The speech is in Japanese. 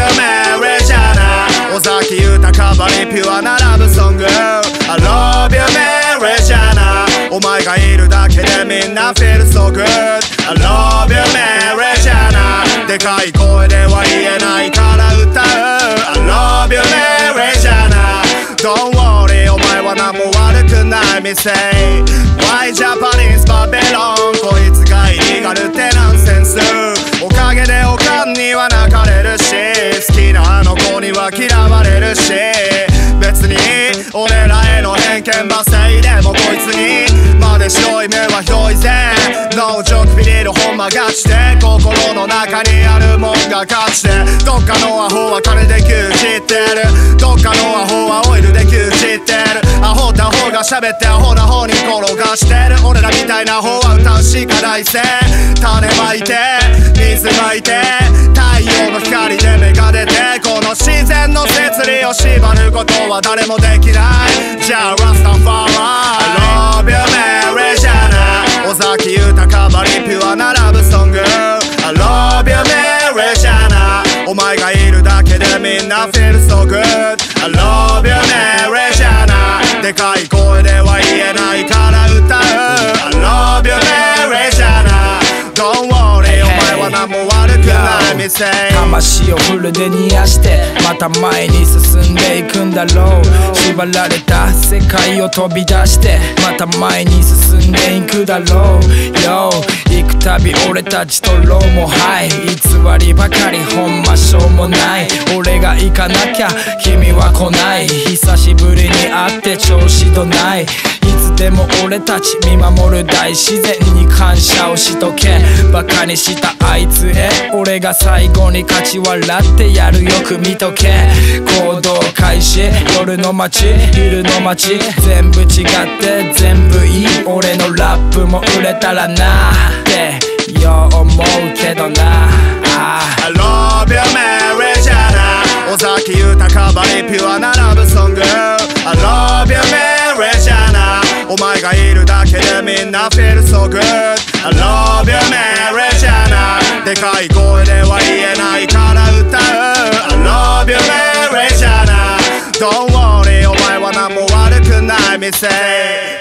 ューメリージャーナ尾崎豊バリピュアなラブソング I love you メリージャーナお前がいるだけでみんな feel so good I love you メリージャーナでかい声では言えないから歌う。I love you メリージャーナ Don't worry お前は何も悪くない Me say Why Japan 偏見ばせいでもこいつにまで白い目はひどいぜ。No joke ビリルほんまガチで心の中にあるもんが勝ちで。どっかのアホは金で牛耳ってる。どっかのアホはオイルで牛耳ってる。アホってアホが喋ってアホな方に転がしてる。俺らみたいな方は歌うしかないぜ。種まいて水まいて太陽の光で芽が出てこの自然の摂理を縛ることは誰もできない。じゃあラスタファーラ I love you Mary じゃな尾崎豊バリピュアなラブソング。I love you Mary じゃなお前がいるだけでみんな feel so good I love you Mary じゃなでかい声では言えないから歌う。I love you Mary じゃな Don't worry お前は何も悪くない。みせい魂をフルで煮やしてまた前に進んでだろう。縛られた世界を飛び出してまた前に進んでいくだろう。Yo 行くたび俺たちとローも。ハイ偽りばかりほんましょうもない。俺が行かなきゃ君は来ない。久しぶりに会って調子どない。いつでも俺たち見守る大自然に感謝をしとけ。バカにしたあいつへ。俺が最後に勝ち笑ってやるよく見とけ。行動開始。夜の街昼の街。全部違って全部いい。俺のラップも売れたらなってよう思うけどな。あ I love you Mary じゃな尾崎豊バリピュアなラブソング。I love you Mary じゃなお前がいるだけでみんな feel so good. I love you Mary じゃなでかい声では言えないから歌う。I love you Mary じゃな Don't worry お前は何も悪くない。店